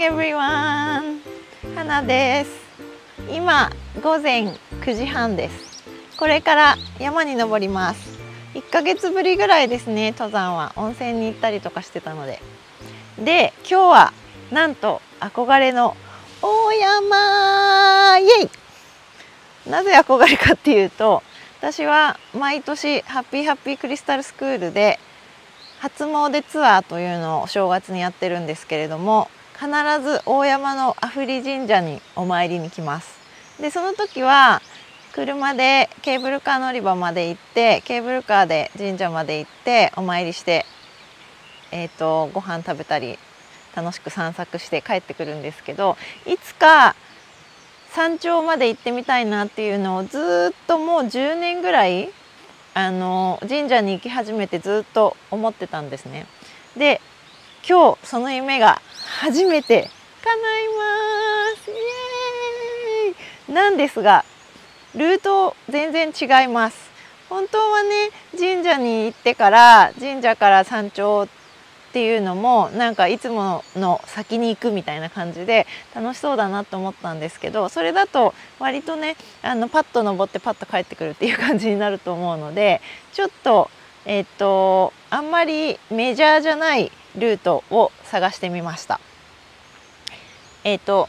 Morning everyone. 花です。今午前9時半です。これから山に登ります。1ヶ月ぶりぐらいですね登山は。温泉に行ったりとかしてたので。で今日はなんと憧れの大山。イエイ。なぜ憧れかっていうと私は毎年ハッピーハッピークリスタルスクールで初詣ツアーというのをお正月にやってるんですけれども必ず大山の阿夫利神社にお参りに来ますでその時は車でケーブルカー乗り場まで行ってケーブルカーで神社まで行ってお参りしてえーと、ご飯食べたり楽しく散策して帰ってくるんですけどいつか山頂まで行ってみたいなっていうのをずっともう10年ぐらいあの神社に行き始めてずっと思ってたんですね。で今日その夢が初めて。叶います。イエーイ。なんですがルート全然違います。本当はね神社に行ってから神社から山頂っていうのもなんかいつもの先に行くみたいな感じで楽しそうだなと思ったんですけどそれだと割とねあのパッと登ってパッと帰ってくるっていう感じになると思うのでちょっとえっ、とあんまりメジャーじゃないルートを探してみました。えっ、と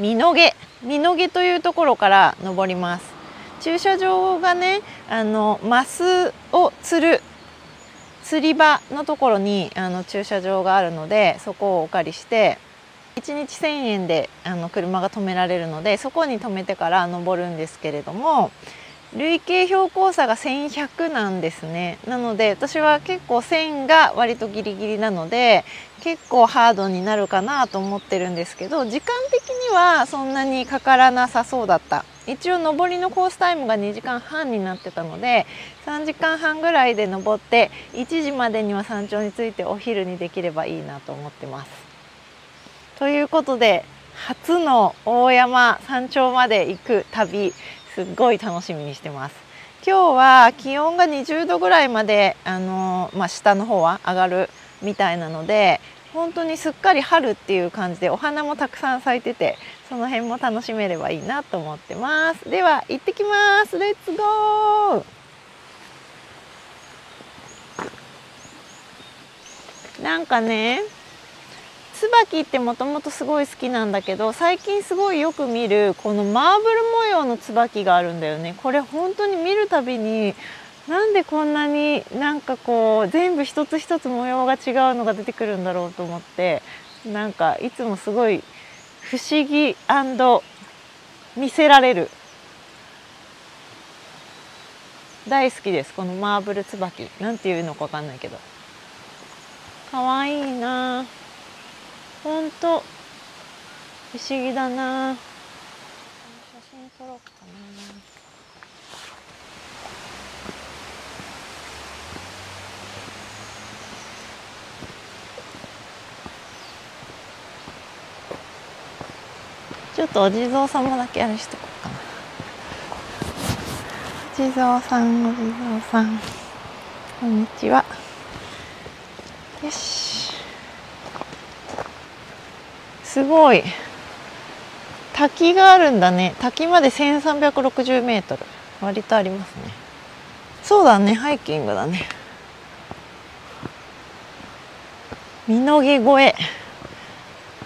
美濃毛美濃毛というところから登ります。駐車場がねあのマスを釣る釣り場のところにあの駐車場があるのでそこをお借りして1日1,000円であの車が止められるのでそこに止めてから登るんですけれども累計標高差が1100なんですねなので私は結構1000が割とギリギリなので結構ハードになるかなと思ってるんですけど時間的にはそんなにかからなさそうだった一応上りのコースタイムが2時間半になってたので3時間半ぐらいで登って1時までには山頂に着いてお昼にできればいいなと思ってます。ということで初の大山山頂まで行く旅すっごい楽しみにしてます。今日は気温が20度ぐらいまであの、まあ、下の方は上がるみたいなので本当にすっかり春っていう感じでお花もたくさん咲いててその辺も楽しめればいいなと思ってます。では行ってきます。レッツゴーなんかね椿ってもともとすごい好きなんだけど最近すごいよく見るこのマーブル模様の椿があるんだよね。これ本当に見るたびになんでこんなになんかこう全部一つ一つ模様が違うのが出てくるんだろうと思ってなんかいつもすごい不思議見せられる。大好きですこのマーブル椿。なんていうのかわかんないけど。かわいいなほんと。不思議だな。写真撮ろうかなちょっとお地蔵様だけあれしとこうかな。お地蔵さんお地蔵さん。こんにちは。よし。すごい。滝があるんだね。滝まで1360メートル。割とありますね。そうだね。ハイキングだね。美濃毛越え。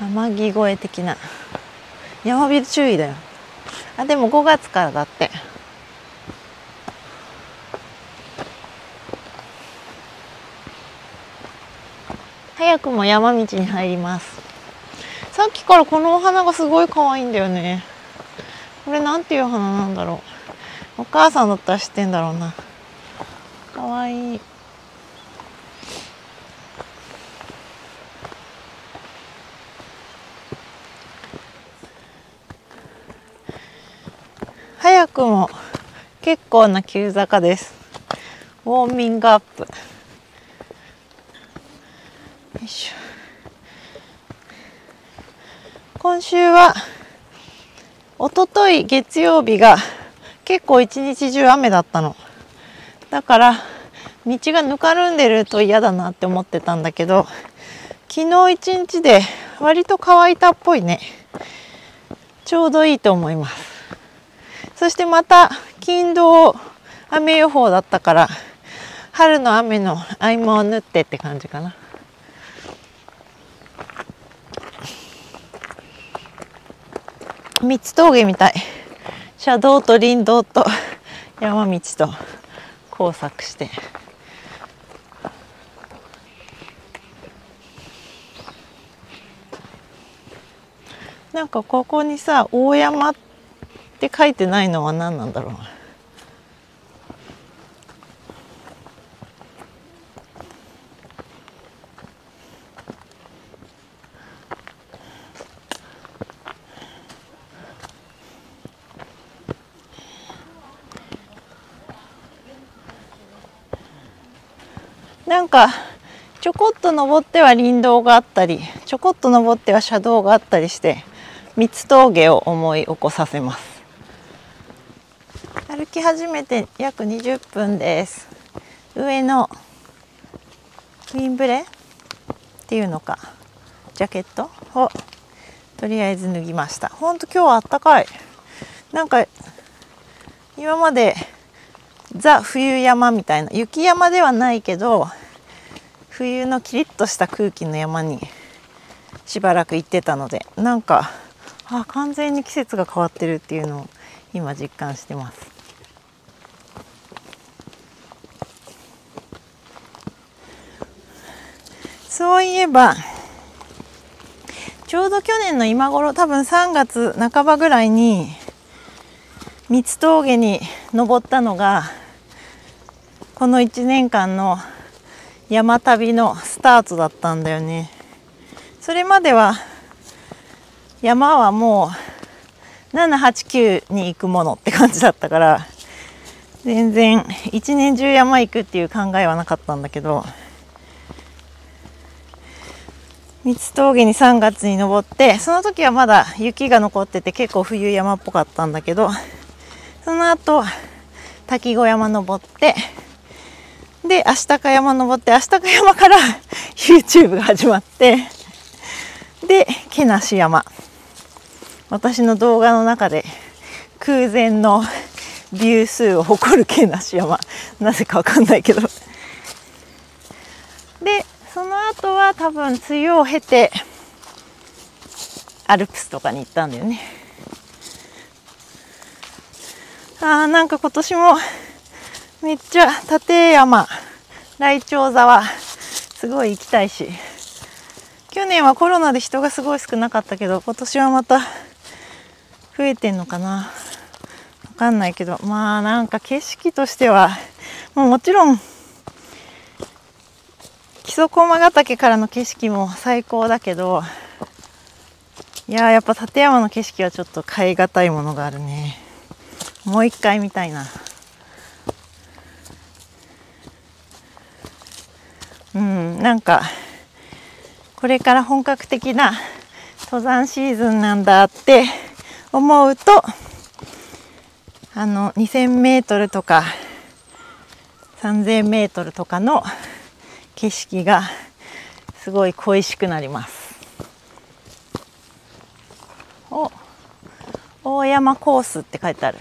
天城越え的な。山火注意だよ。あでも5月からだって。早くも山道に入ります。さっきからこのお花がすごい可愛いんだよね。これなんていう花なんだろう。お母さんだったら知ってんだろうな。可愛い。早くも結構な急坂です。ウォーミングアップよいしょ今週はおととい月曜日が結構一日中雨だったの。だから道がぬかるんでると嫌だなって思ってたんだけど昨日一日で割と乾いたっぽいね。ちょうどいいと思います。そしてまた金土雨予報だったから春の雨の合間を縫ってって感じかな。三つ峠みたい。車道と林道と 山道と交錯して。なんかここにさ大山って書いてないのは何なんだろうなんかちょこっと登っては林道があったりちょこっと登っては車道があったりして三つ峠を思い起こさせます。歩き始めて約20分です。上のウィンブレ？っていうのか。ジャケットをとりあえず脱ぎました。ほんと今日はあったかい。なんか今までザ冬山みたいな雪山ではないけど冬のキリッとした空気の山にしばらく行ってたのでなんかあ完全に季節が変わってるっていうのを今実感してます。そういえばちょうど去年の今頃多分3月半ばぐらいに三つ峠に登ったのがこの1年間の山旅のスタートだったんだよね。それまでは山はもう789に行くものって感じだったから全然一年中山行くっていう考えはなかったんだけど三つ峠に3月に登ってその時はまだ雪が残ってて結構冬山っぽかったんだけどその後滝小山登ってで、足高山登って、足高山から YouTube が始まって、で、けなし山。私の動画の中で空前のビュー数を誇るけなし山。なぜかわかんないけど。で、その後は多分梅雨を経て、アルプスとかに行ったんだよね。あーなんか今年もめっちゃ立山。来鳥沢すごい行きたいし。去年はコロナで人がすごい少なかったけど今年はまた増えてんのかな。わかんないけど。まあなんか景色としてはもうもちろん木曽駒ヶ岳からの景色も最高だけどいややっぱ立山の景色はちょっと変え難いものがあるね。もう一回見たいな。うん。なんかこれから本格的な登山シーズンなんだって思うとあの2000メートルとか3000メートルとかの景色がすごい恋しくなります。お大山コースって書いてある。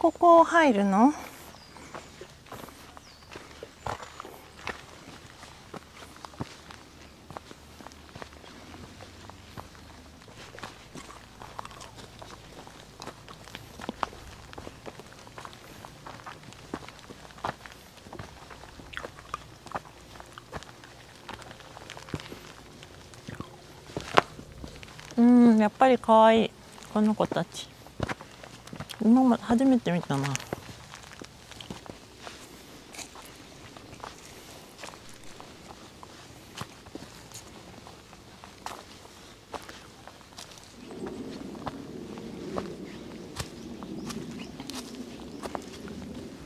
ここ入るの？うんやっぱり可愛いこの子たち。今まで初めて見たな。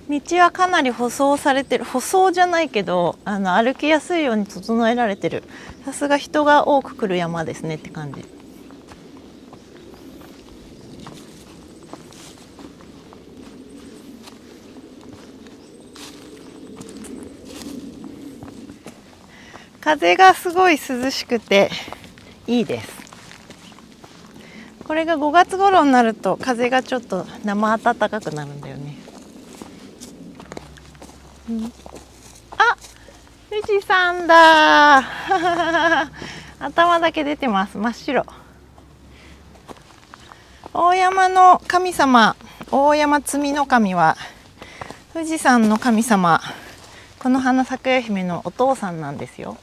道はかなり舗装されてる。舗装じゃないけどあの歩きやすいように整えられてる。さすが人が多く来る山ですねって感じ。風がすごい涼しくていいです。これが5月頃になると風がちょっと生暖かくなるんだよね、うん、あ富士山だ。頭だけ出てます。真っ白。大山の神様大山積みの神は富士山の神様この花咲夜姫のお父さんなんですよ。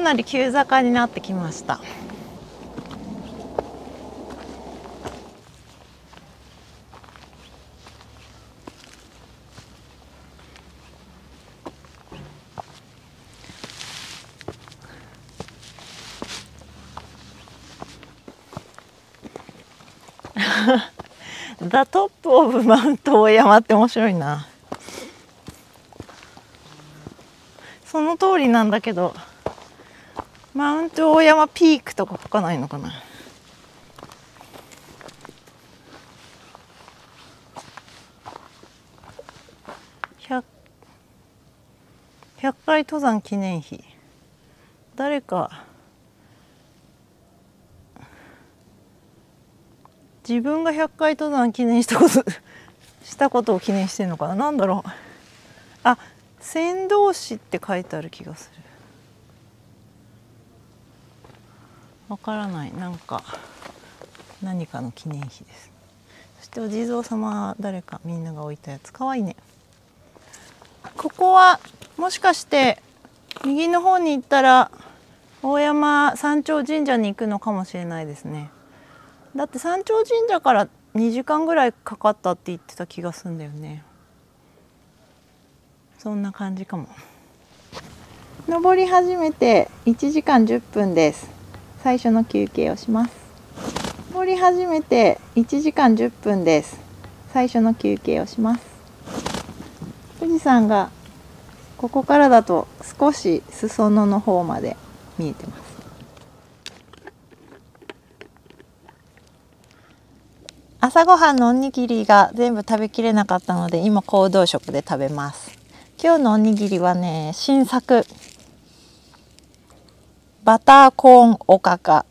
かなり急坂になってきました。ザ・トップ・オブ・マウント大山って面白いなその通りなんだけどマウント大山ピークとか書かないのかな？100, 100回登山記念碑。誰か自分が100回登山記念したこと したことを記念してんのかな？何だろう。あ船頭士って書いてある気がする。わからない。なんか何かの記念碑です。そしてお地蔵様誰かみんなが置いたやつ。かわいいね。ここはもしかして右の方に行ったら大山山頂神社に行くのかもしれないですね。だって山頂神社から2時間ぐらいかかったって言ってた気がすんだよね。そんな感じかも。登り始めて1時間10分です。最初の休憩をします。登り始めて1時間10分です。最初の休憩をします。富士山がここからだと少し裾野の方まで見えてます。朝ごはんのおにぎりが全部食べきれなかったので今行動食で食べます。今日のおにぎりはね新作。バターコーンおかか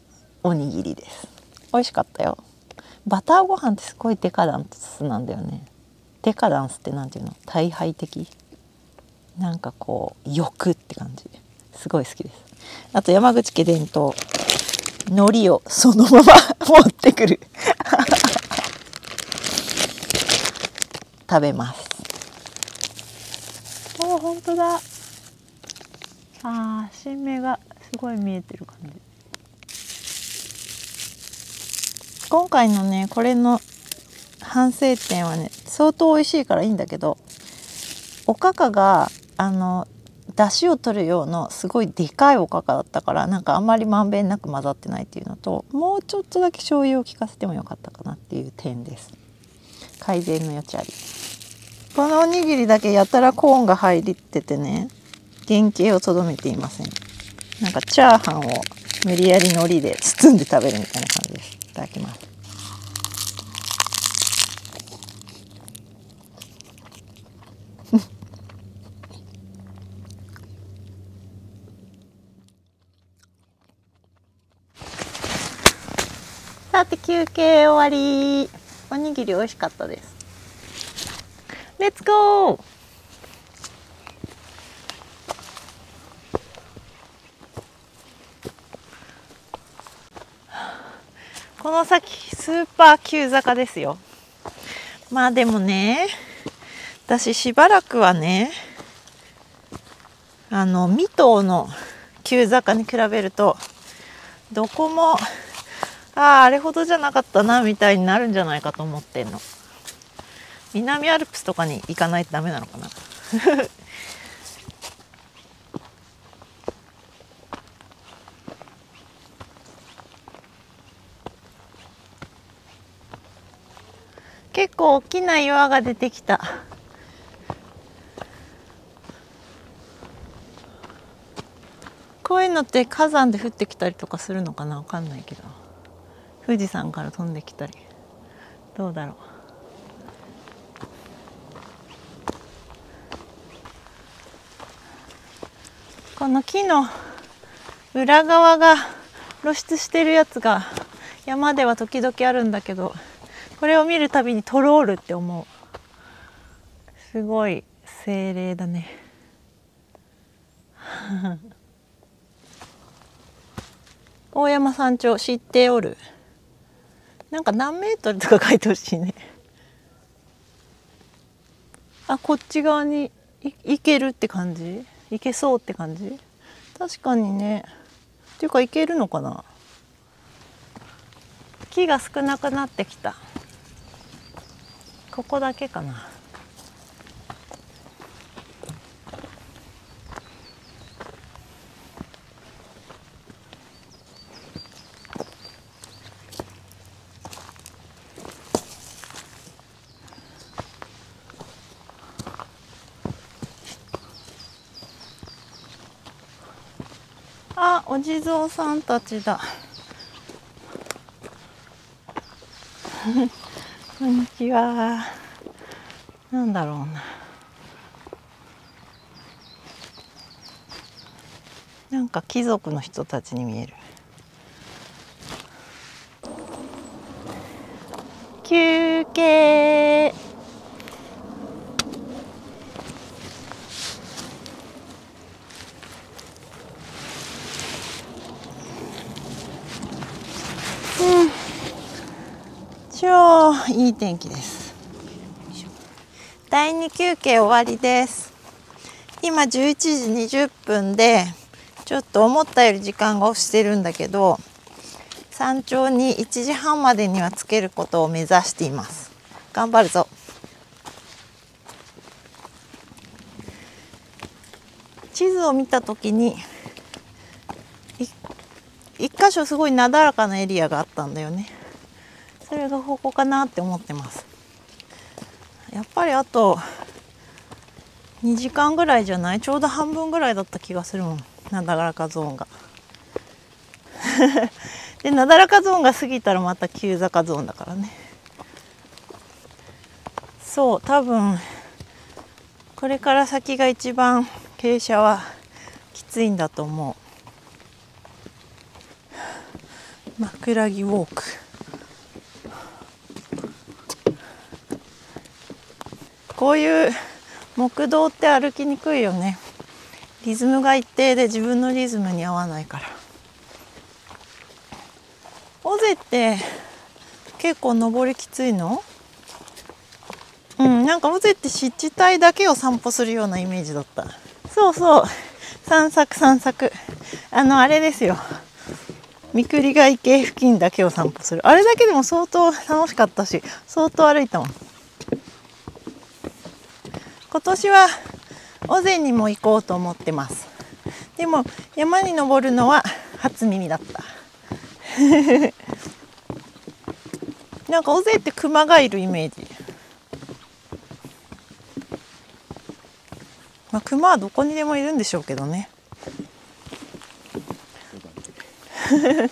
おにぎりです。美味しかったよ。バターご飯ってすごいデカダンスなんだよね。デカダンスって何ていうの？大敗的？なんかこう欲って感じ。すごい好きです。あと山口家伝統。海苔をそのまま 持ってくる。食べます。お本当だ。あ新芽が。すごい見えてる感じ。今回のねこれの反省点はね相当美味しいからいいんだけどおかかがあの出汁を取るようなすごいでかいおかかだったからなんかあんまりまんべんなく混ざってないっていうのともうちょっとだけ醤油を効かせてもよかったかなっていう点です。改善の余地あり。このおにぎりだけやたらコーンが入っててね原型をとどめていません。なんかチャーハンを無理やり海苔で包んで食べるみたいな感じです。いただきます さて休憩終わり。おにぎり美味しかったです。レッツゴーこの先スーパー急坂ですよ。まあでもね私しばらくはねあの未踏の急坂に比べるとどこもあああれほどじゃなかったなみたいになるんじゃないかと思ってんの。南アルプスとかに行かないとダメなのかな。結構大きな岩が出てきた。こういうのって火山で降ってきたりとかするのかな？わかんないけど。富士山から飛んできたり。どうだろう。この木の裏側が露出してるやつが山では時々あるんだけど。これを見るたびにトロールって思う。すごい精霊だね。大山山頂知っておる？なんか何メートルとか書いてほしいね。あこっち側に行けるって感じ？いけそうって感じ？確かにね。っていうかいけるのかな？木が少なくなってきた。ここだけかなあ、お地蔵さんたちだ。こんにちは。なんだろうな。なんか貴族の人たちに見える。休憩。超いい天気です第2休憩終わりです。今11時20分でちょっと思ったより時間が押してるんだけど山頂に1時半までにはつけることを目指しています。頑張るぞ。地図を見た時に一箇所すごいなだらかなエリアがあったんだよね。それがここかなって思ってます。やっぱりあと2時間ぐらいじゃない？ちょうど半分ぐらいだった気がするもん。なだらかゾーンが。でなだらかゾーンが過ぎたらまた急坂ゾーンだからね。そう多分これから先が一番傾斜はきついんだと思う。枕木ウォーク。こういう木道って歩きにくいよね。リズムが一定で自分のリズムに合わないから。尾瀬って結構登りきついの？うんなんか尾瀬って湿地帯だけを散歩するようなイメージだった。そうそう。散策散策。あのあれですよ。三栗ヶ池付近だけを散歩する。あれだけでも相当楽しかったし相当歩いたもん。今年は尾瀬にも行こうと思ってます。でも山に登るのは初耳だった。なんか尾瀬って熊がいるイメージ。まあ熊はどこにでもいるんでしょうけどね。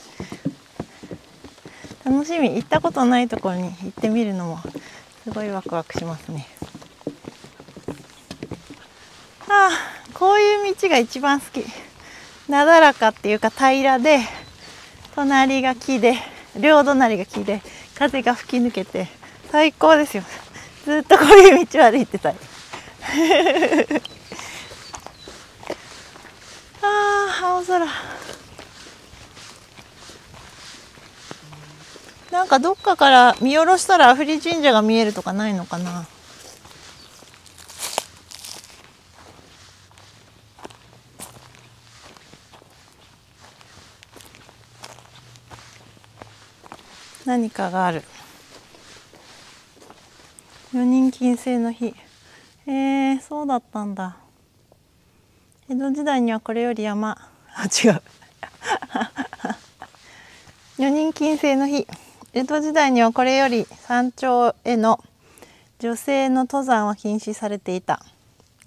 楽しみ。行ったことないところに行ってみるのもすごいワクワクしますね。ああこういう道が一番好き。なだらかっていうか平らで隣が木で両隣が木で風が吹き抜けて最高ですよ。ずっとこういう道を歩いてたい。ああ青空。なんかどっかから見下ろしたら阿夫利神社が見えるとかないのかな。何かがある。女人禁制の日。えー、そうだったんだ。江戸時代にはこれより山。あ違う。女人禁制の日。江戸時代にはこれより山頂への女性の登山は禁止されていた。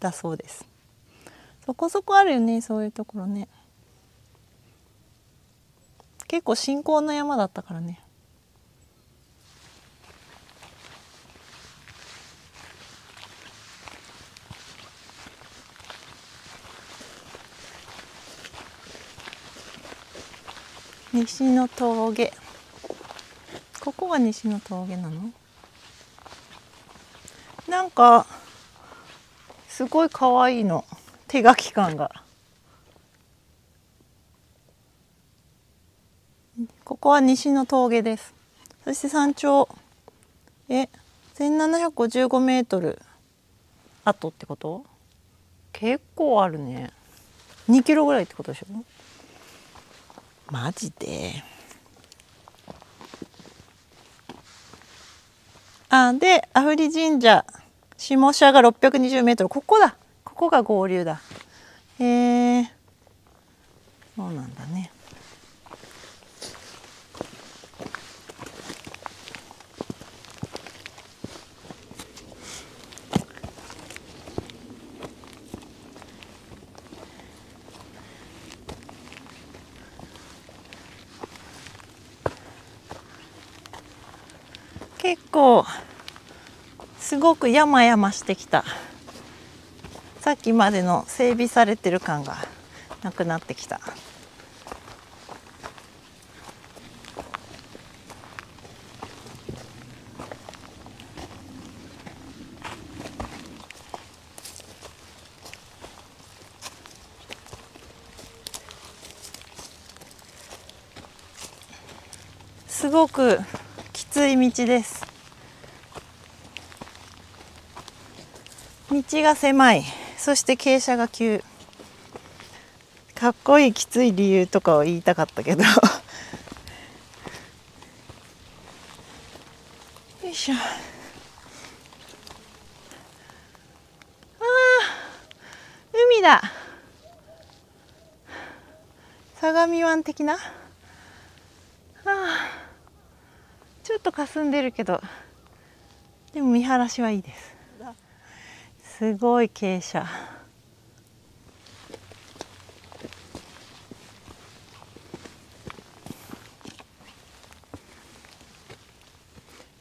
だそうです。そこそこあるよねそういうところね。結構信仰の山だったからね。西の峠。ここが西の峠なの？なんかすごい可愛いの。手書き感が。ここは西の峠です。そして山頂え1755メートル。後ってこと？結構あるね。2キロぐらいってことでしょ？マジで。あでアフリ神社下社が620メートル。ここだ。ここが合流だ。へえそうなんだね結構すごく山々してきた。さっきまでの整備されてる感がなくなってきた。すごくきつい道です。道が狭い。そして傾斜が急。かっこいいきつい理由とかを言いたかったけど。よいしょ。あ海だ。相模湾的な？あちょっと霞んでるけど。でも見晴らしはいいです。すごい傾斜。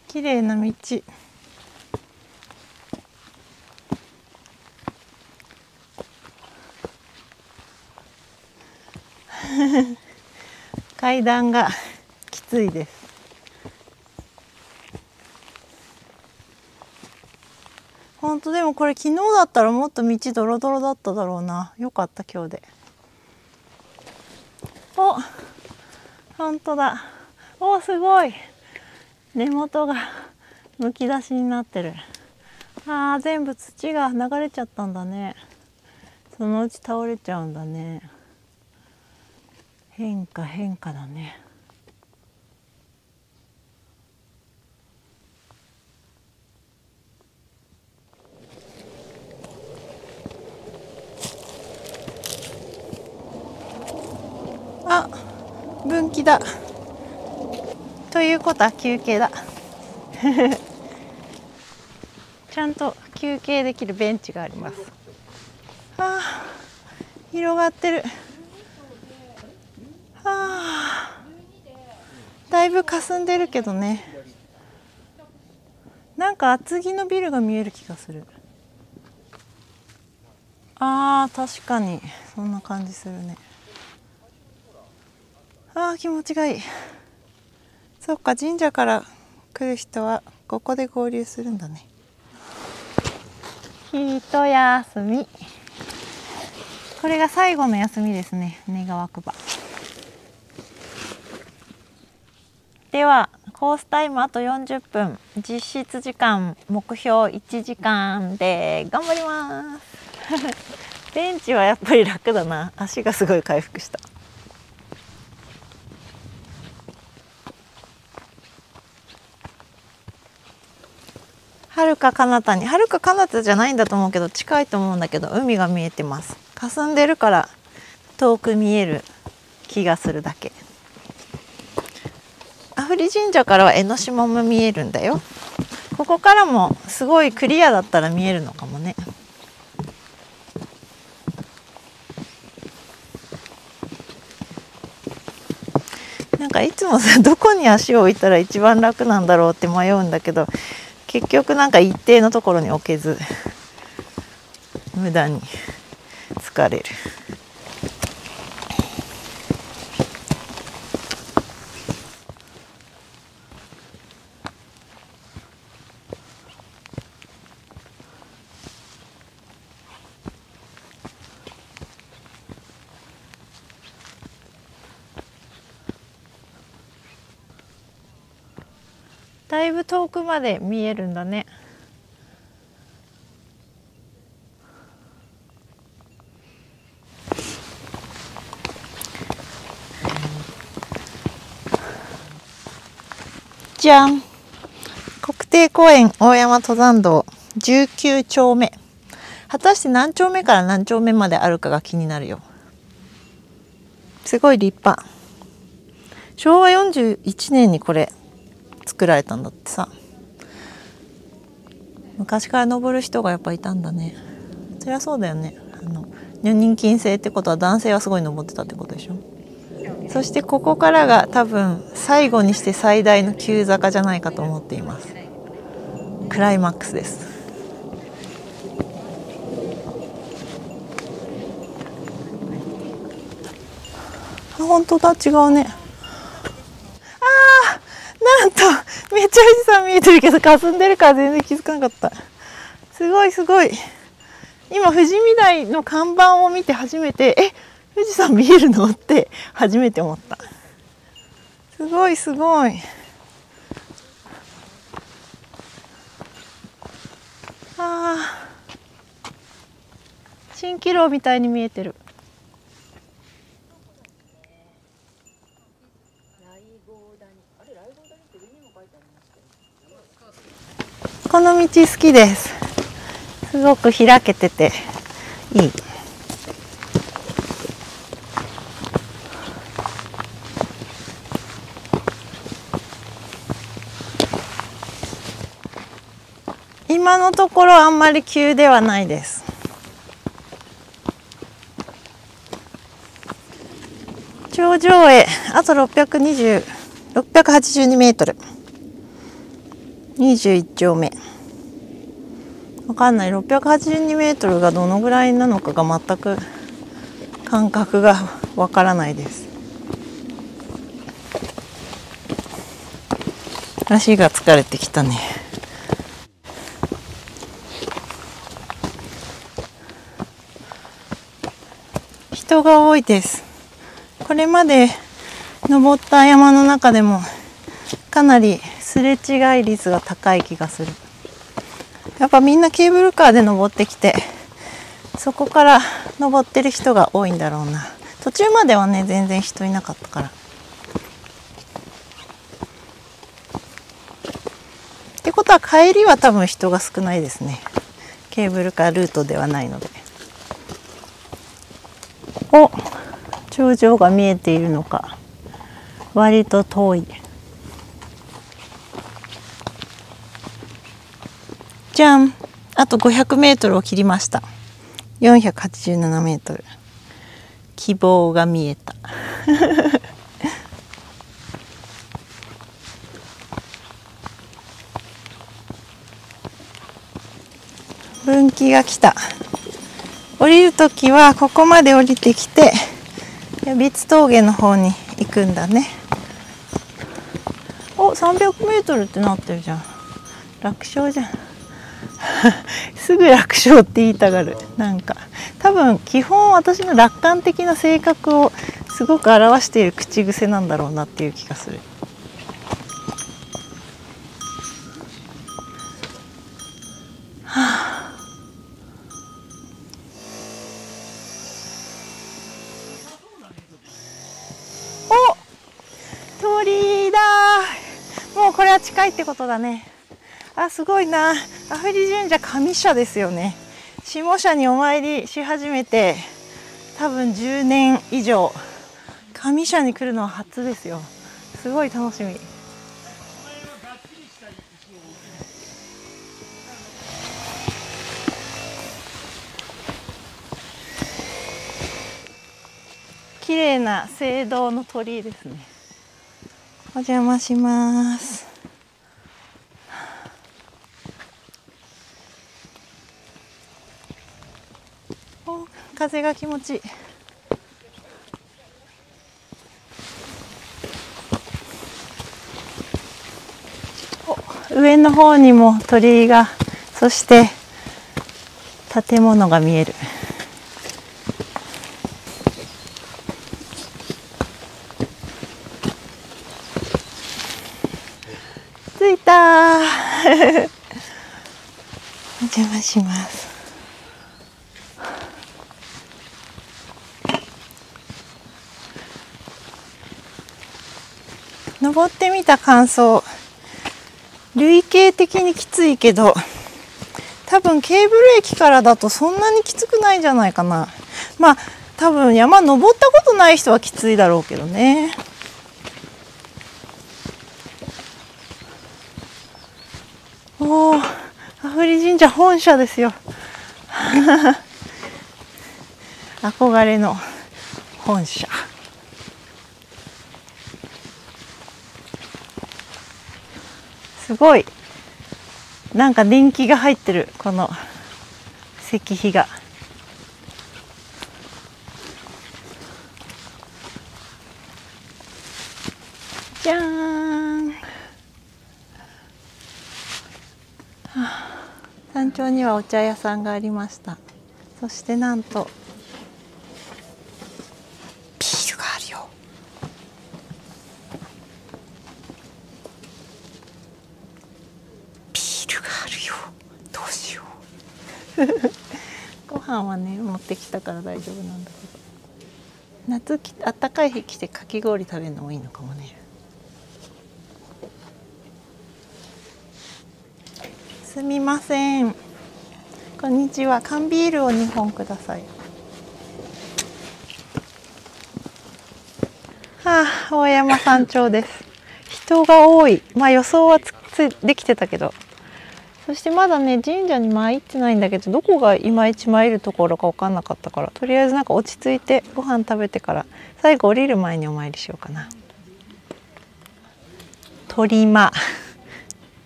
綺麗な道。階段がきついです。本当でもこれ昨日だったらもっと道ドロドロだっただろうな。よかった今日で。お本当だ。おすごい。根元がむき出しになってる。あー全部土が流れちゃったんだね。そのうち倒れちゃうんだね。変化変化だね。あ分岐だ。ということは休憩だ。ちゃんと休憩できるベンチがあります。あ広がってる。あだいぶ霞んでるけどね。なんか厚木のビルが見える気がする。あー確かに。そんな感じするね。あー気持ちがいい。そっか神社から来る人はここで合流するんだね。一休み。これが最後の休みですね願わくば。ではコースタイムあと40分実質時間目標1時間で頑張ります。ベンチはやっぱり楽だな。足がすごい回復した。はるか彼方にはるか彼方じゃないんだと思うけど近いと思うんだけど海が見えてます。霞んでるから遠く見える気がするだけ。アフリ神社からは江ノ島も見えるんだよ。ここからもすごいクリアだったら見えるのかもね。なんかいつもさどこに足を置いたら一番楽なんだろうって迷うんだけど結局なんか一定のところに置けず無駄に疲れる。くまで見えるんだね。じゃん。国定公園大山登山道19丁目。果たして何丁目から何丁目まであるかが気になるよ。すごい立派。昭和41年にこれ作られたんだってさ。昔から登る人がやっぱいたんだね。そりゃそうだよね。あの女人禁制ってことは男性はすごい登ってたってことでしょ。そしてここからが多分最後にして最大の急坂じゃないかと思っています。クライマックスです。あ本当だ。違うねあーなんとめっちゃ富士山見えてるけど霞んでるから全然気づかなかった。すごいすごい。今富士見台の看板を見て初めてえ富士山見えるの？って初めて思った。すごいすごい。あ蜃気楼みたいに見えてる。好きです。すごく開けてていい。今のところあんまり急ではないです。頂上へあと620 682メートル。21丁目。わかんない。682メートルがどのぐらいなのかが全く感覚がわからないです。足が疲れてきたね。人が多いです。これまで登った山の中でもかなりすれ違い率が高い気がする。やっぱみんなケーブルカーで登ってきてそこから登ってる人が多いんだろうな。途中まではね全然人いなかったから。ってことは帰りは多分人が少ないですね。ケーブルカールートではないので。お頂上が見えているのか。割と遠い。じゃん。あと500メートルを切りました。487メートル。希望が見えた。分岐が来た。降りるときはここまで降りてきてビツ峠の方に行くんだね。お300メートルってなってるじゃん。楽勝じゃん。すぐ楽勝って言いたがる。なんか。多分基本私の楽観的な性格をすごく表している口癖なんだろうなっていう気がする。はあ。お鳥だ。もうこれは近いってことだね。あすごいな。阿夫利神社上社ですよね。下社にお参りし始めて多分10年以上上社に来るのは初ですよ。すごい楽しみ。綺麗な聖堂の鳥居ですね。お邪魔しますお風が気持ちいい。上の方にも鳥居が。そして建物が見える。着いた お邪魔します。登ってみた感想。累計的にきついけど多分ケーブル駅からだとそんなにきつくないんじゃないかな。まあ多分山登ったことない人はきついだろうけどね。おおアフリ神社本社ですよ。憧れの本社。すごい。なんか年季が入ってるこの石碑が。じゃーん、はあ、山頂にはお茶屋さんがありました。そしてなんとビールがあるよビールがあるよどうしよう ご飯はね持ってきたから大丈夫なんだけど夏きあったかい日来てかき氷食べるのもいいのかもねすみません。こんにちは。缶ビールを2本ください。はあ、大山山頂です。人が多い。まあ予想はつつできてたけど。そしてまだね神社に参ってないんだけどどこがいまいち参るところか分かんなかったからとりあえずなんか落ち着いてご飯食べてから最後降りる前にお参りしようかな。鳥間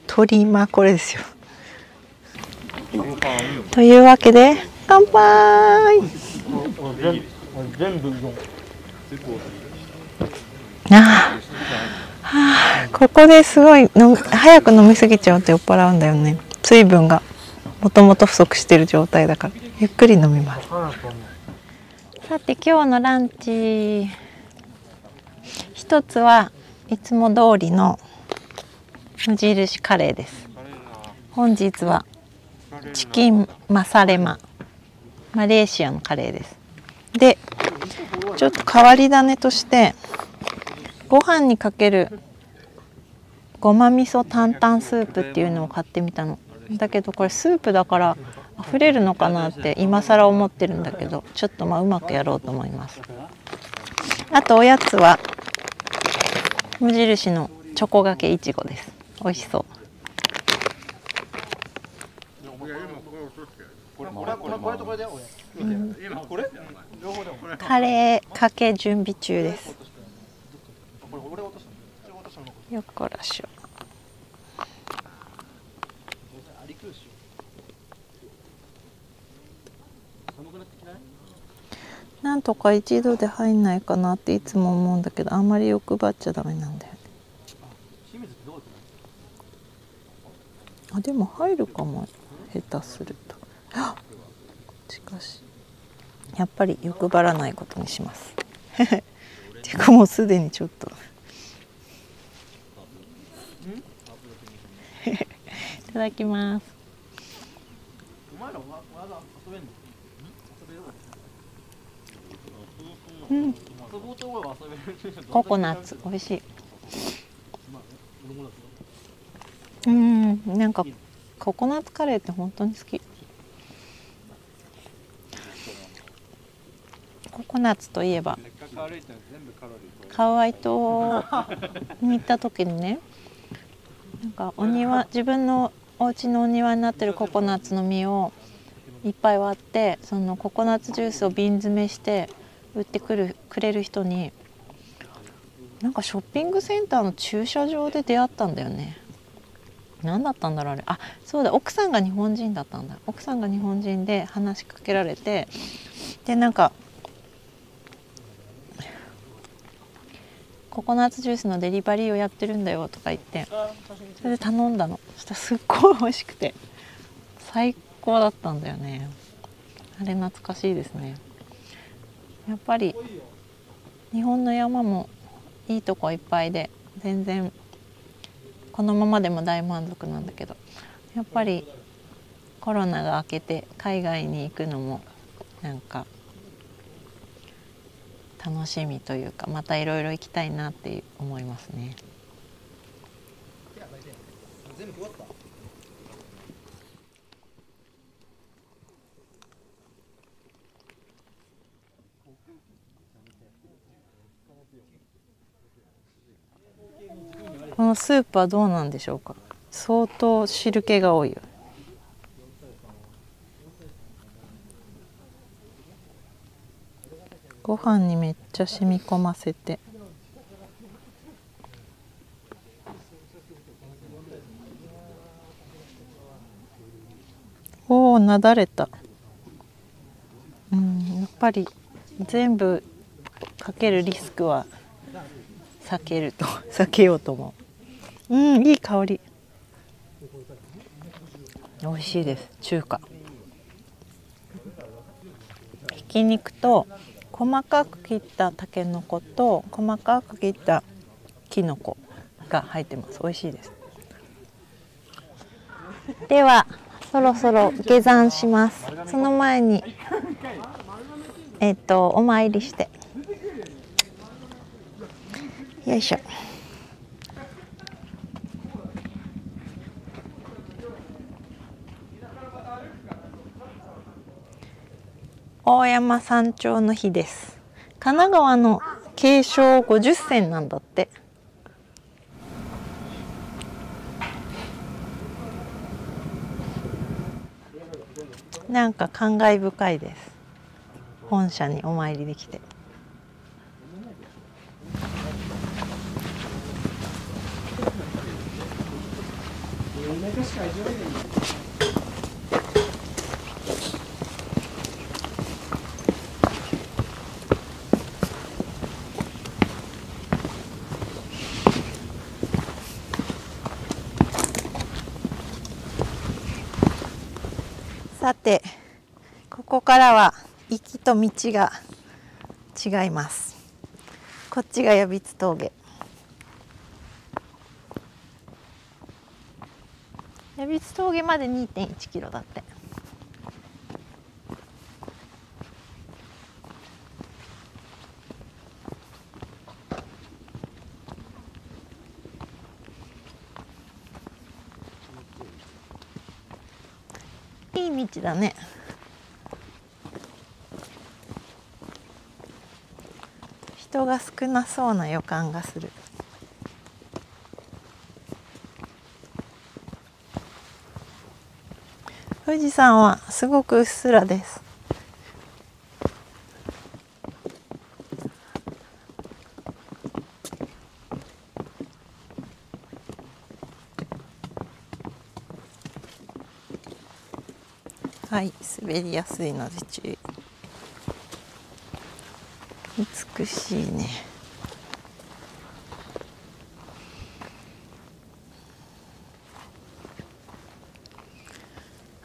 鳥間これですよ。というわけで乾杯。ああ、ここですごいの早く飲みすぎちゃうと酔っ払うんだよね水分がもともと不足してる状態だからゆっくり飲みます。さて今日のランチ。一つはいつも通りの無印カレーです。本日はチキンマサレマ。マレーシアのカレーです。でちょっと変わり種としてご飯にかけるごま味噌担々スープっていうのを買ってみたの。だけどこれスープだから溢れるのかなって今更思ってるんだけどちょっとまあうまくやろうと思います。あとおやつは無印のチョコがけいちごです。美味しそう。カレーかけ準備中です。よっこらしょなんとか一度で入んないかなっていつも思うんだけどあんまり欲張っちゃダメなんだよね。あでも入るかも下手すると。しかしやっぱり欲張らないことにします。ていうかもうすでにちょっと。いただきますうんココナッツ美味しい。うんなんかココナッツカレーって本当に好き。ココナッツといえばカワイ島に行った時にねなんかお庭自分のお家のお庭になってるココナッツの実をいっぱい割ってそのココナッツジュースを瓶詰めして売ってくるくれる人になんかショッピングセンターの駐車場で出会ったんだよね。何だったんだろうあれ。あそうだ奥さんが日本人だったんだ。奥さんが日本人で話しかけられてでなんかココナッツジュースのデリバリーをやってるんだよとか言ってそれで頼んだの。そしたらすっごい美味しくて最高だったんだよね。あれ懐かしいですね。やっぱり日本の山もいいとこいっぱいで全然このままでも大満足なんだけどやっぱりコロナが明けて海外に行くのもなんか楽しみというかまたいろいろ行きたいなって思いますね。このスープはどうなんでしょうか？相当汁気が多いよご飯にめっちゃ染み込ませて。おおなだれた。うんやっぱり全部かけるリスクは避けると避けようと思う。うんいい香り。美味しいです。中華。ひき肉と細かく切ったたけのこと細かく切ったきのこが入ってます。美味しいです。ではそろそろ下山します。その前にえっとお参りして。よいしょ大山山頂の日です。神奈川の継承50選なんだって。なんか感慨深いです。本社にお参りできて。さてここからは行きと道が違います。こっちが矢櫃峠。矢櫃峠まで2.1キロだって。い道だね。人が少なそうな予感がする。富士山はすごくうっすらです。はい滑りやすいので注意。美しいね。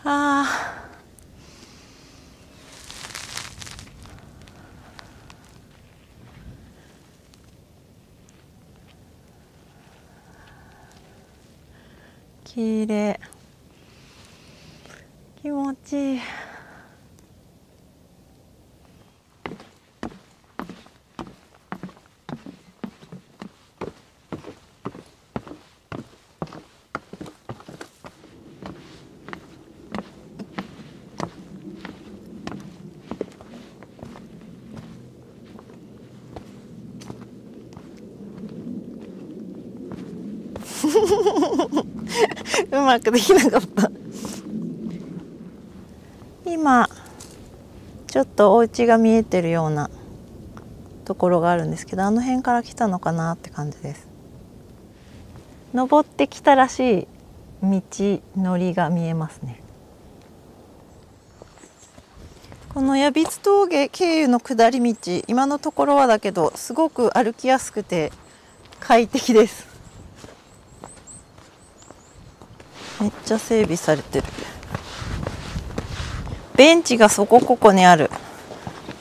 あー。きれい持ちいい。うまくできなかった今ちょっとお家が見えてるようなところがあるんですけどあの辺から来たのかなって感じです。登ってきたらしい道のりが見えますね。この矢櫃峠経由の下り道今のところはだけどすごく歩きやすくて快適です。めっちゃ整備されてる。ベンチがそこここにある。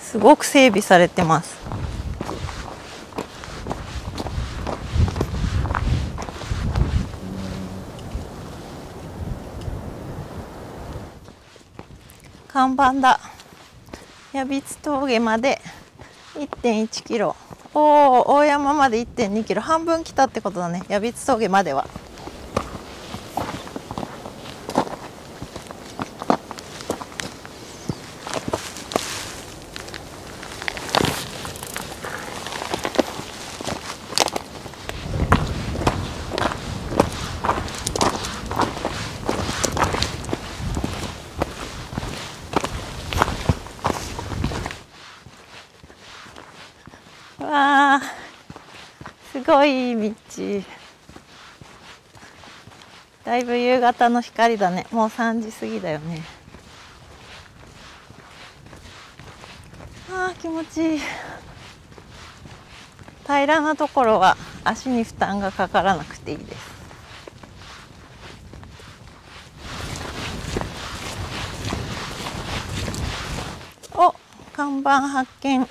すごく整備されてます。看板だ。矢櫃峠まで1.1キロ。おお大山まで1.2キロ。半分来たってことだね。矢櫃峠までは。いいいだいぶ夕方の光だね。もう3時過ぎだよね。あー気持ちいい。平らなところは足に負担がかからなくていいです。お看板発見。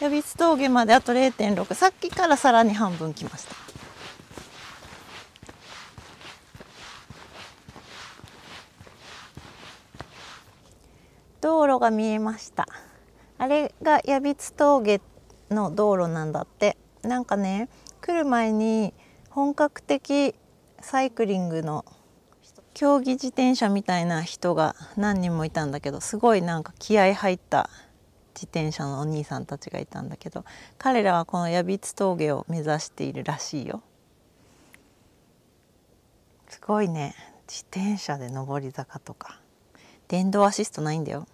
矢櫃峠まであと0.6さっきからさらに半分来ました。道路が見えました。あれが矢櫃峠の道路なんだって。なんかね来る前に本格的サイクリングの競技自転車みたいな人が何人もいたんだけどすごいなんか気合入った自転車のお兄さんたちがいたんだけど彼らはこの矢櫃峠を目指しているらしいよ。すごいね。自転車で上り坂とか。電動アシストないんだよ。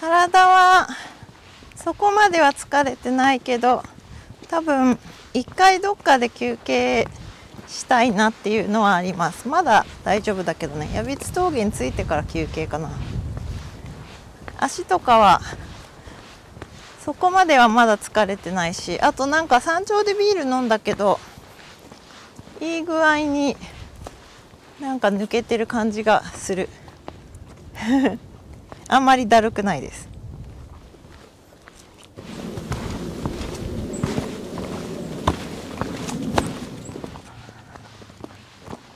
体はそこまでは疲れてないけど多分一回どっかで休憩したいなっていうのはあります。まだ大丈夫だけどね。矢櫃峠に着いてから休憩かな。足とかはそこまではまだ疲れてないしあとなんか山頂でビール飲んだけどいい具合になんか抜けてる感じがする。あんまりだるくないです。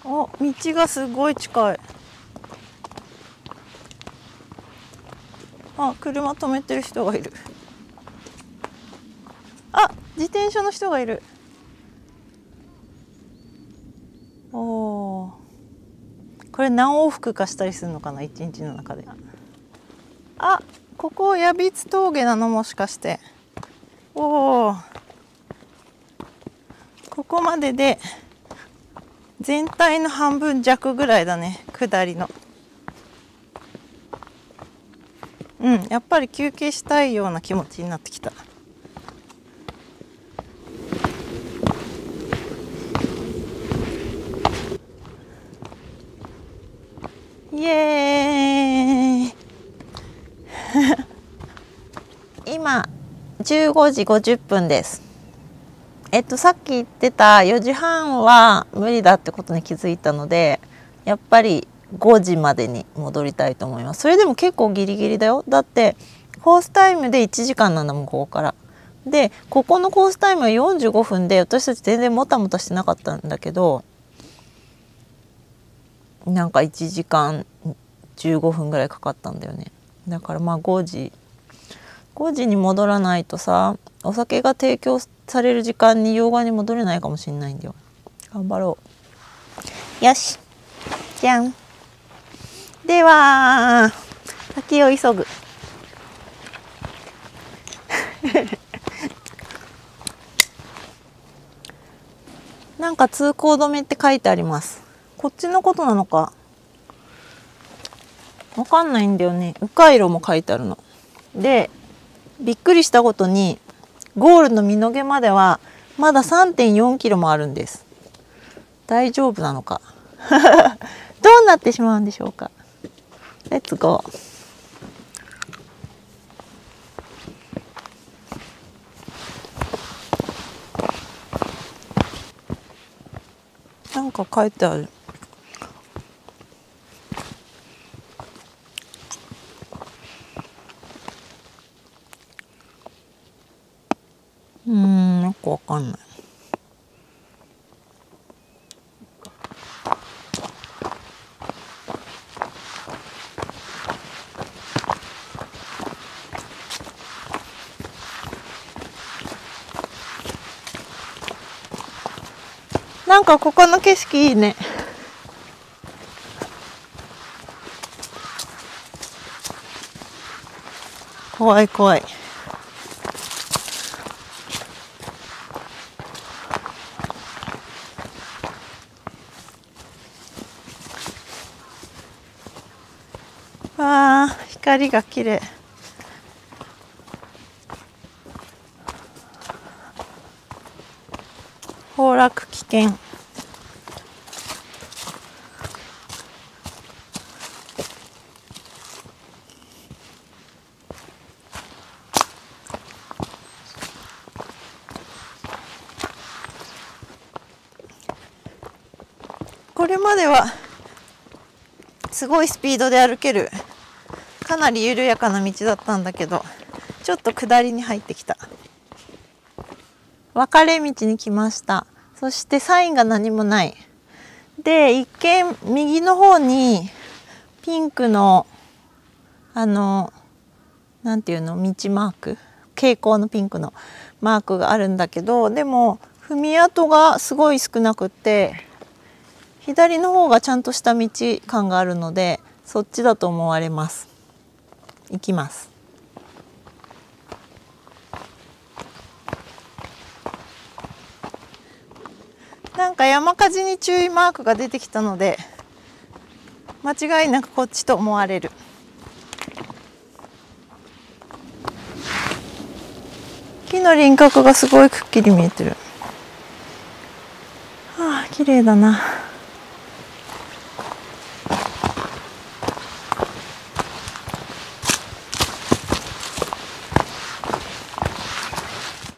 お道がすごい近い。あ車止めてる人がいる。あ自転車の人がいる。おおこれ何往復かしたりするのかな一日の中で。あここ矢櫃峠なのもしかして。おおここまでで全体の半分弱ぐらいだね下りの。うんやっぱり休憩したいような気持ちになってきた。イエーイ。今15時50分です。えっとさっき言ってた4時半は無理だってことに気づいたのでやっぱり5時までに戻りたいと思います。それでも結構ギリギリだよ。だってコースタイムで1時間なんだもんここから。でここのコースタイムは45分で私たち全然もたもたしてなかったんだけどなんか1時間15分ぐらいかかったんだよね。だからまあ5時。5時に戻らないとさお酒が提供される時間に洋画に戻れないかもしれないんだよ。頑張ろう。よし。じゃん。では先を急ぐ。なんか通行止めって書いてあります。こっちのことなのか。わかんないんだよね。迂回路も書いてあるの。でびっくりしたことにゴールの美濃毛まではまだ3.4キロもあるんです。大丈夫なのか。どうなってしまうんでしょうか。レッツゴーなんか書いてある。うんよくわかんないなんかここの景色いいね。怖い怖い。光が綺麗。崩落危険。これまではすごいスピードで歩ける。かなり緩やかな道だったんだけどちょっと下りに入ってきた。分かれ道に来ました。そしてサインが何もない。で一見右の方にピンクのあのなんていうの？道マーク？蛍光のピンクのマークがあるんだけどでも踏み跡がすごい少なくって左の方がちゃんとした道感があるのでそっちだと思われます。行きます。なんか山火事に注意マークが出てきたので間違いなくこっちと思われる。木の輪郭がすごいくっきり見えてる。ああ綺麗だな。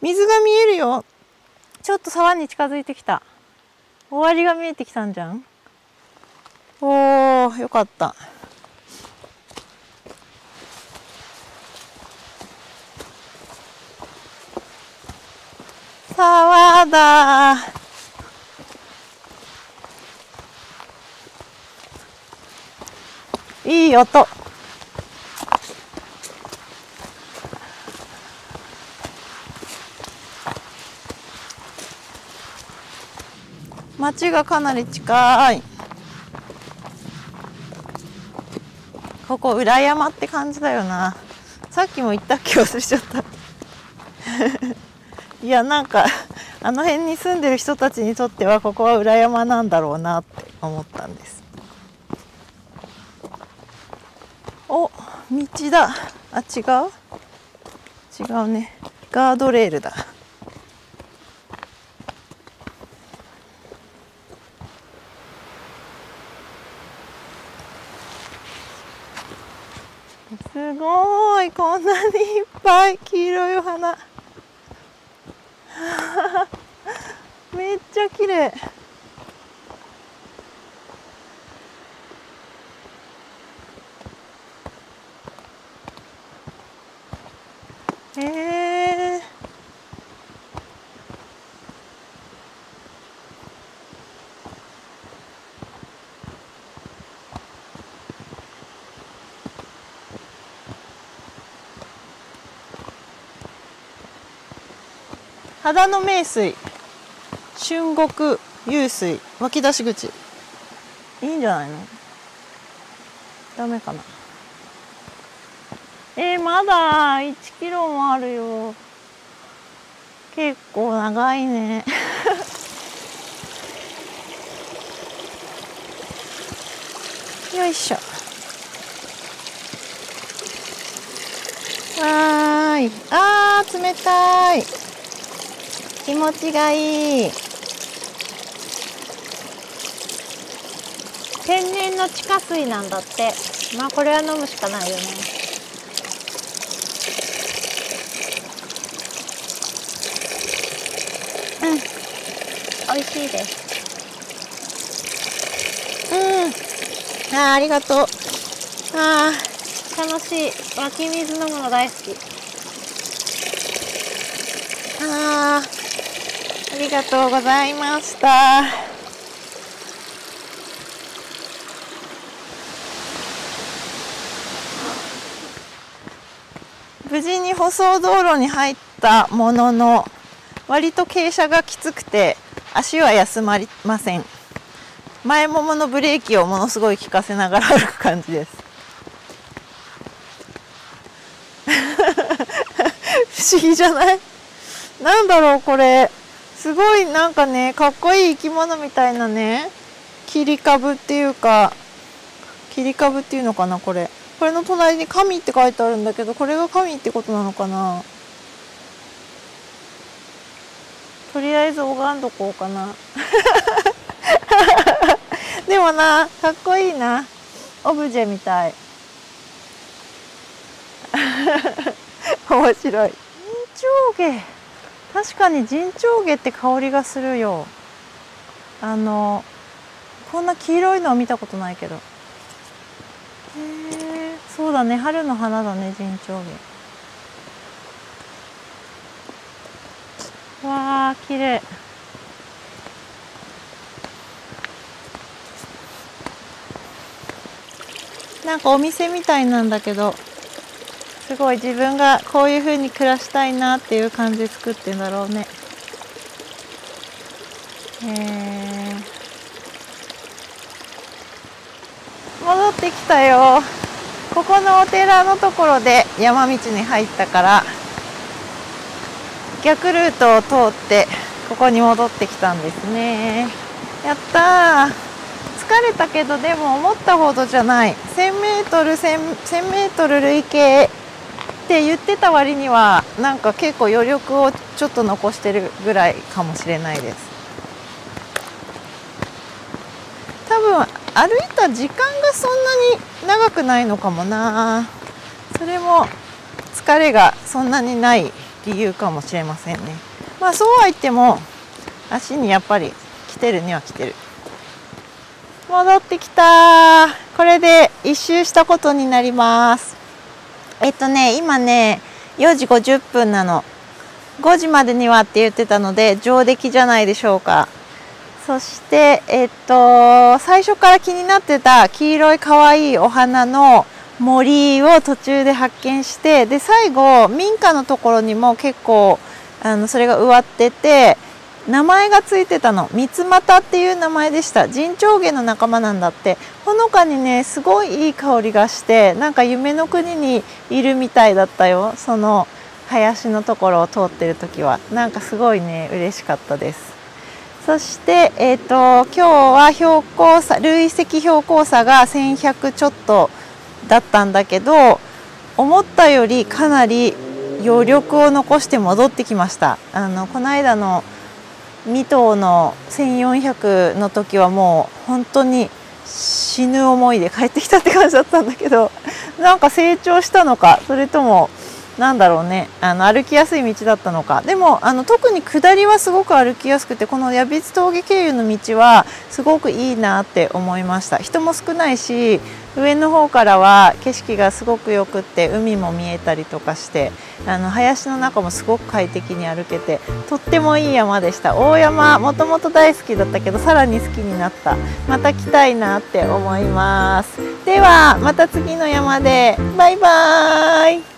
水が見えるよ。ちょっと沢に近づいてきた。終わりが見えてきたんじゃん。おーよかった。沢だ。いい音。町がかなり近い。ここ裏山って感じだよな。さっきも言ったっけ忘れちゃったいやなんかあの辺に住んでる人たちにとってはここは裏山なんだろうなって思ったんです。お道だ。あ違う？違うね。ガードレールだすごい。こんなにいっぱい黄色いお花。めっちゃ綺麗。へえー。野名水。春国湧水。湧き出し口。いいんじゃないの？ダメかな。えー、まだ1キロもあるよ。結構長いね。よいしょ。わーい。あー冷たい。気持ちがいい。天然の地下水なんだって。まあこれは飲むしかないよね。うん。美味しいです。うん。あーありがとう。あー楽しい。湧き水飲むの大好き。あありがとうございました。無事に舗装道路に入ったものの割と傾斜がきつくて足は休まりません。前もものブレーキをものすごい効かせながら歩く感じです。不思議じゃない？なんだろうこれ。すごいなんかねかっこいい生き物みたいなね切り株っていうか切り株っていうのかなこれ。これの隣に神って書いてあるんだけどこれが神ってことなのかな。とりあえず拝んどこうかな。でもなかっこいいな。オブジェみたい。面白い。陣長毛確かに陣長毛って香りがするよ。あのこんな黄色いのは見たことないけど。へえそうだね。春の花だね陣長毛。わあ綺麗。なんかお店みたいなんだけど。すごい自分がこういう風に暮らしたいなっていう感じ作ってんだろうね。へ戻ってきたよ。ここのお寺のところで山道に入ったから逆ルートを通ってここに戻ってきたんですね。やった疲れたけどでも思ったほどじゃない。1000m1000m 累計って言ってた割にはなんか結構余力をちょっと残してるぐらいかもしれないです。多分歩いた時間がそんなに長くないのかもな。それも疲れがそんなにない理由かもしれませんね。まあそうは言っても足にやっぱり来てるには来てる。戻ってきたこれで一周したことになります。えっとね今ね4時50分なの。5時までにはって言ってたので上出来じゃないでしょうか。そしてえっと最初から気になってた黄色い可愛いお花の森を途中で発見してで最後民家のところにも結構あのそれが植わってて名前がついてたの。三つ股っていう名前でした。陣長毛の仲間なんだって。ほのかにねすごいいい香りがしてなんか夢の国にいるみたいだったよ。その林のところを通ってる時は。なんかすごいね嬉しかったです。そして、えーと、今日は標高差累積標高差が1100ちょっとだったんだけど思ったよりかなり余力を残して戻ってきました。あのこの間の2頭の1400の時はもう本当に死ぬ思いで帰ってきたって感じだったんだけど なんか成長したのかそれともなんだろうねあの歩きやすい道だったのか。でもあの特に下りはすごく歩きやすくてこの矢櫃峠経由の道はすごくいいなって思いました。人も少ないし上の方からは景色がすごくよくって海も見えたりとかしてあの林の中もすごく快適に歩けてとってもいい山でした。大山もともと大好きだったけどさらに好きになった。また来たいなって思います。ではまた次の山で。バイバーイ。